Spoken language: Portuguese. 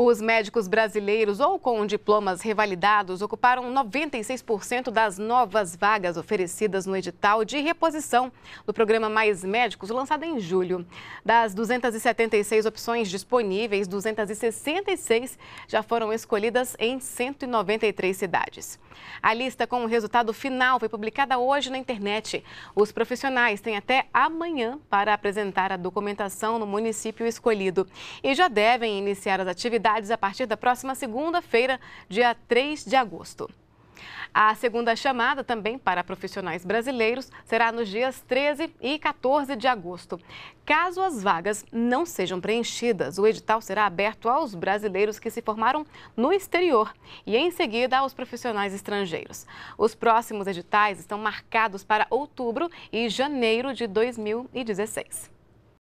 Os médicos brasileiros ou com diplomas revalidados ocuparam 96% das novas vagas oferecidas no edital de reposição do programa Mais Médicos, lançado em julho. Das 276 opções disponíveis, 266 já foram escolhidas em 193 cidades. A lista com o resultado final foi publicada hoje na internet. Os profissionais têm até amanhã para apresentar a documentação no município escolhido e já devem iniciar as atividades atividades a partir da próxima segunda-feira, dia 3 de agosto. A segunda chamada, também para profissionais brasileiros, será nos dias 13 e 14 de agosto. Caso as vagas não sejam preenchidas, o edital será aberto aos brasileiros que se formaram no exterior e, em seguida, aos profissionais estrangeiros. Os próximos editais estão marcados para outubro e janeiro de 2016.